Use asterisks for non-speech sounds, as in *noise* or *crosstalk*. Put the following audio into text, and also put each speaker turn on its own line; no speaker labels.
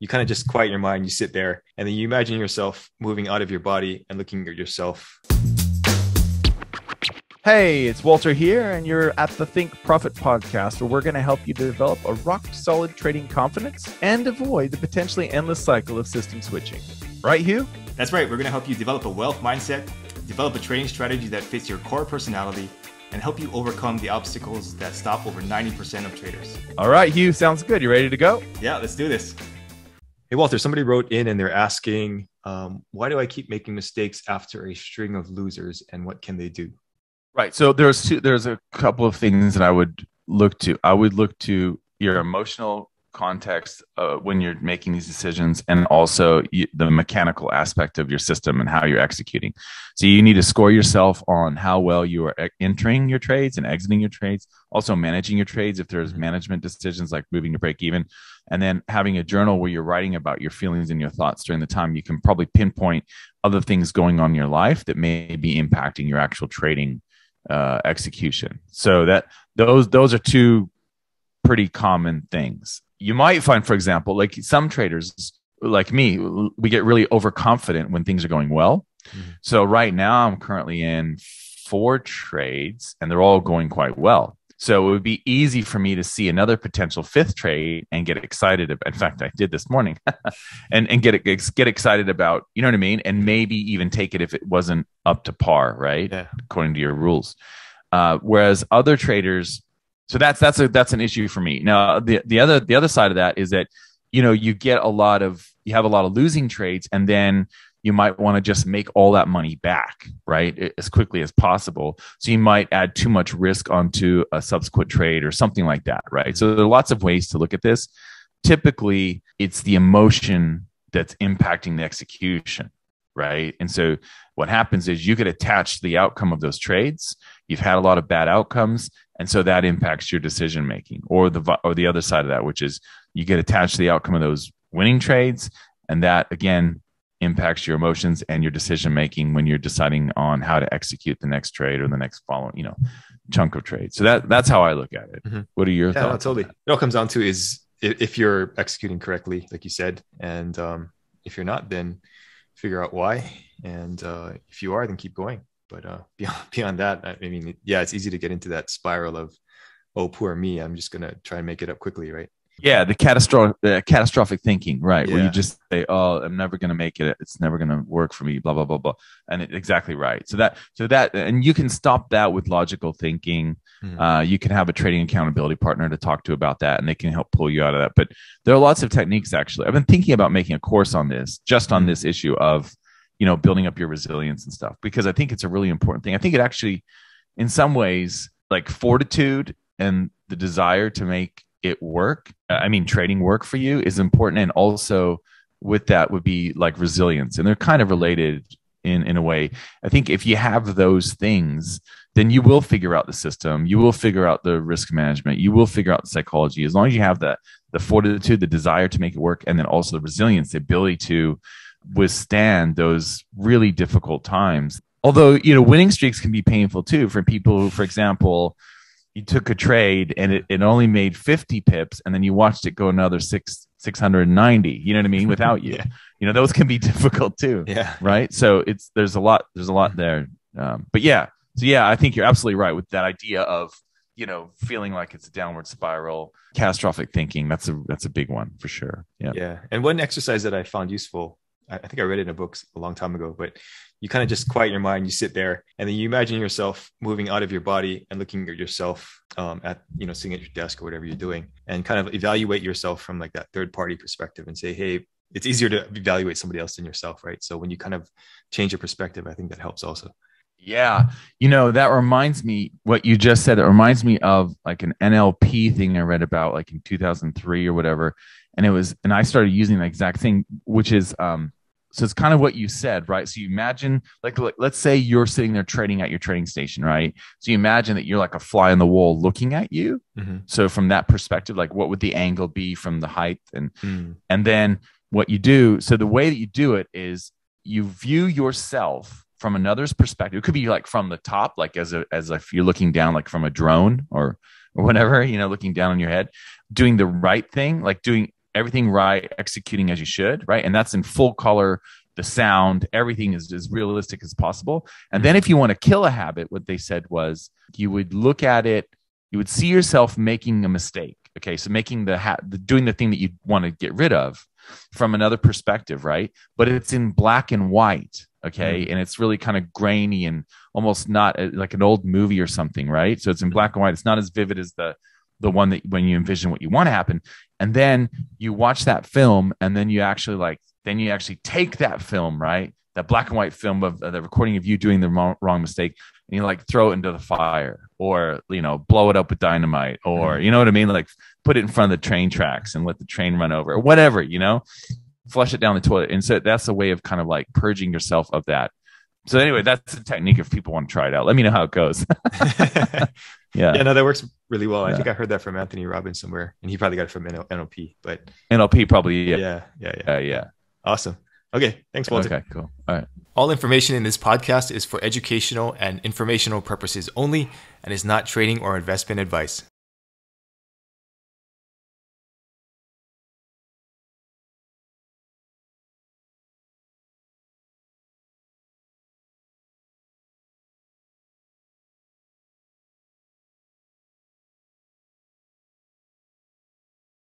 you kind of just quiet your mind, you sit there, and then you imagine yourself moving out of your body and looking at yourself.
Hey, it's Walter here, and you're at the Think Profit podcast, where we're going to help you develop a rock solid trading confidence and avoid the potentially endless cycle of system switching. Right, Hugh?
That's right. We're going to help you develop a wealth mindset, develop a trading strategy that fits your core personality, and help you overcome the obstacles that stop over 90% of traders.
All right, Hugh, sounds good. You ready to go?
Yeah, let's do this. Hey, Walter, somebody wrote in and they're asking, um, why do I keep making mistakes after a string of losers and what can they do?
Right. So there's two, there's a couple of things that I would look to. I would look to your emotional context uh, when you're making these decisions and also the mechanical aspect of your system and how you're executing. So you need to score yourself on how well you are entering your trades and exiting your trades, also managing your trades if there's mm-hmm. management decisions like moving to break even, and then having a journal where you're writing about your feelings and your thoughts during the time. You can probably pinpoint other things going on in your life that may be impacting your actual trading uh, execution. So that those those are two pretty common things you might find, for example, like some traders like me, we get really overconfident when things are going well. Mm-hmm. So right now I'm currently in four trades and they're all going quite well. So it would be easy for me to see another potential fifth trade and get excited. About, in fact, I did this morning, *laughs* and and get get excited about you know what I mean, and maybe even take it if it wasn't up to par, right? Yeah. According to your rules. Uh, whereas other traders so that's that's a that's an issue for me. Now the the other the other side of that is that you know you get a lot of you have a lot of losing trades and then you might want to just make all that money back right as quickly as possible. So you might add too much risk onto a subsequent trade or something like that right? So there are lots of ways to look at this. Typically it's the emotion that's impacting the execution right? And so what happens is you get attached to the outcome of those trades. You've had a lot of bad outcomes and so that impacts your decision making or the or the other side of that which is you get attached to the outcome of those winning trades and that again impacts your emotions and your decision making when you're deciding on how to execute the next trade or the next following you know chunk of trade so that that's how i look at it. Mm-hmm. what are your yeah, thoughts
no, totally. it all comes down to is if you're executing correctly like you said and um, if you're not then figure out why and uh, if you are then keep going but uh, *laughs* beyond beyond that, I mean, yeah, it's easy to get into that spiral of, oh, poor me. I'm just gonna try and make it up quickly, right?
Yeah, the catastrophic uh, catastrophic thinking, right? Yeah. Where you just say, "Oh, I'm never going to make it. It's never going to work for me." Blah blah blah blah, and it, exactly right. So that so that and you can stop that with logical thinking. Mm-hmm. Uh, you can have a trading accountability partner to talk to about that, and they can help pull you out of that. But there are lots of techniques. Actually, I've been thinking about making a course on this, just on mm-hmm. this issue of you know building up your resilience and stuff because i think it's a really important thing i think it actually in some ways like fortitude and the desire to make it work i mean trading work for you is important. And also with that would be like resilience. And they're kind of related in in a way. I think if you have those things then you will figure out the system. You will figure out the risk management. You will figure out the psychology. As long as you have the the fortitude the desire to make it work and then also the resilience the ability to withstand those really difficult times. Although, you know, winning streaks can be painful too for people who, for example, you took a trade and it, it only made 50 pips and then you watched it go another six 690 you know what i mean without *laughs* you. Yeah. you know those can be *laughs* difficult too
yeah.
right? So it's there's a lot there's a lot there. Um, but yeah so yeah i think you're absolutely right with that idea of you know feeling like it's a downward spiral catastrophic thinking. That's a that's a big one for sure. Yeah.
Yeah. And one exercise that i found useful I think I read it in a book a long time ago, but you kind of just quiet your mind, you sit there, and then you imagine yourself moving out of your body and looking at yourself um, at, you know, sitting at your desk or whatever you're doing, and kind of evaluate yourself from like that third party perspective and say, hey, it's easier to evaluate somebody else than yourself, right? So when you kind of change your perspective, I think that helps also.
Yeah. You know, that reminds me what you just said. It reminds me of like an NLP thing I read about like in 2003 or whatever. And it was, and I started using the exact thing, which is um, so it's kind of what you said right? So you imagine like, like let's say you're sitting there trading at your trading station right? So you imagine that you're like a fly on the wall looking at you. Mm-hmm. so from that perspective like what would the angle be from the height? And mm. and then what you do so the way that you do it is you view yourself from another's perspective. It could be like from the top like as a as if you're looking down like from a drone or or whatever you know looking down on your head doing the right thing like doing everything right, executing as you should, right? And that's in full color, the sound, everything is as realistic as possible. And then if you want to kill a habit, what they said was you would look at it, you would see yourself making a mistake. Okay, so making the, ha- the doing the thing that you want to get rid of from another perspective, right? But it's in black and white, okay, mm. and it's really kind of grainy and almost not uh, like an old movie or something, right? So it's in black and white. It's not as vivid as the the one that when you envision what you want to happen, and then you watch that film, and then you actually like then you actually take that film, right? That black and white film of uh, the recording of you doing the wrong, wrong, mistake, and you like throw it into the fire, or you know, blow it up with dynamite, or mm-hmm. you know what I mean, like put it in front of the train tracks and let the train run over, or whatever, you know, flush it down the toilet. And so that's a way of kind of like purging yourself of that. So anyway, that's a technique if people want to try it out. Let me know how it goes. *laughs* *laughs*
yeah. Yeah, no, that works really well. I think I heard that from Anthony Robbins somewhere, and he probably got it from NLP. But
NLP probably,
yeah, yeah, yeah, yeah.
Uh, yeah.
Awesome. Okay. Thanks, Walter.
Okay, cool. All right.
All information in this podcast is for educational and informational purposes only and is not trading or investment advice.